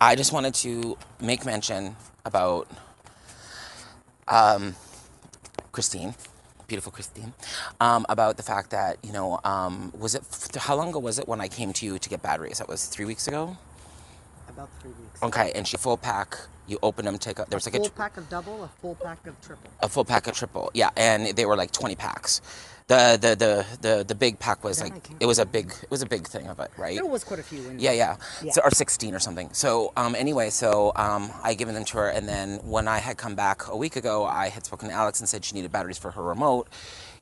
I just wanted to make mention about um, Christine, beautiful Christine, um, about the fact that you know, um, was it how long ago was it when I came to you to get batteries? That was three weeks ago. About three weeks. Okay, and she full pack. You open them, take a, there was like full a, tr- pack of double, a full pack of triple. a full pack of triple. Yeah, and they were like twenty packs. The the the the, the big pack was like it was a big it was a big thing of it, right? There was quite a few in Yeah, yeah. Yeah. So, or 16 or something. So, um, anyway, so um, I given them to her, and then when I had come back a week ago, I had spoken to Alex and said she needed batteries for her remote,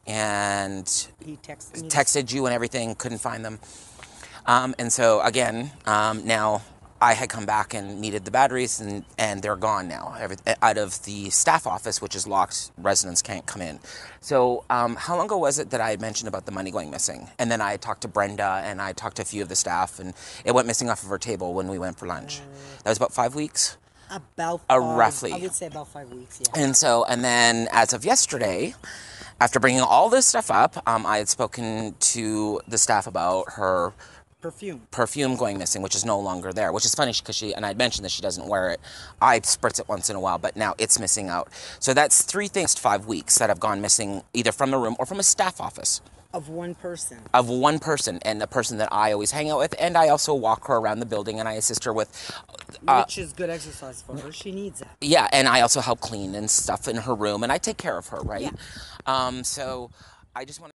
and He texted texted you and everything, couldn't find them. Um, and so again, um, now I had come back and needed the batteries, and, and they're gone now. Every, out of the staff office, which is locked, residents can't come in. So, um, how long ago was it that I had mentioned about the money going missing? And then I talked to Brenda, and I talked to a few of the staff, and it went missing off of her table when we went for lunch. That was about five weeks. About Uh, roughly. I would say about five weeks. Yeah. And so, and then as of yesterday, after bringing all this stuff up, um, I had spoken to the staff about her Perfume. perfume going missing, which is no longer there. Which is funny because she and I mentioned that she doesn't wear it. I spritz it once in a while, but now it's missing out. So that's three things, five weeks that have gone missing either from the room or from a staff office Of one person. of one person and the person that I always hang out with, and I also walk her around the building and I assist her with. Uh, which is good exercise for her. She needs it. yeah, and I also help clean and stuff in her room, and I take care of her, right? Yeah. Um, so I just want.